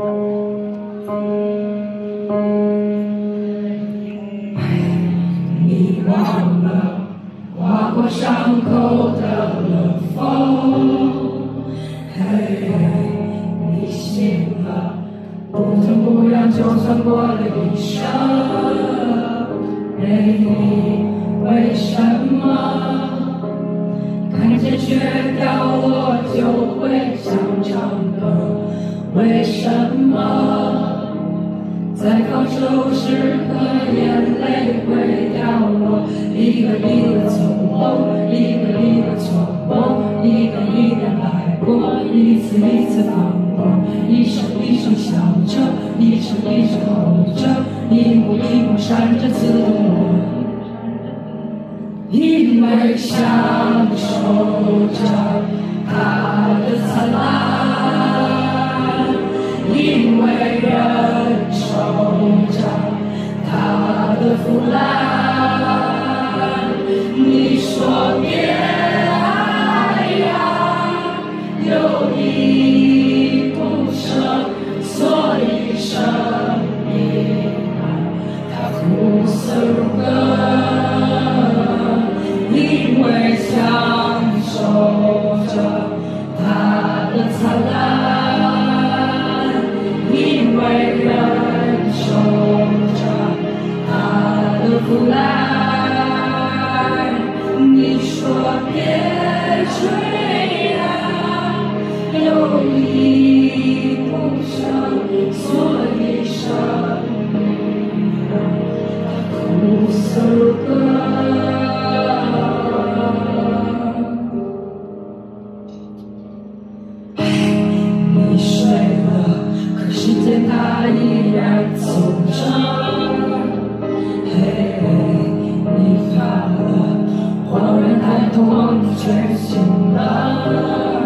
你忘了划过伤口的冷风，嘿，你醒了，不痛不痒就算过了一生，为什么？在放手时刻，眼泪会掉落，一个一个从头，一个一个错过，一个一个来过，一次一次放过，一声一声笑着，一声一声吼着，一幕一幕闪着刺痛因为享受着它的灿烂，呼啦，你说别爱呀，友谊不舍，所以生命它苦涩如歌，因为享受着它的灿烂。恍然抬头望你却醒了。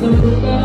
some